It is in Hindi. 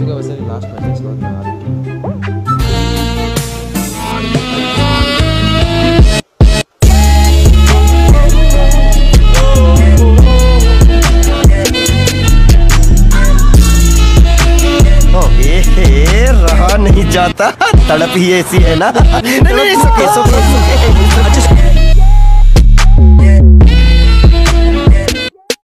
का वैसे लास्ट मैच रहा नहीं जाता तड़प ही ऐसी है ना नहीं नहीं, नहीं, सुके,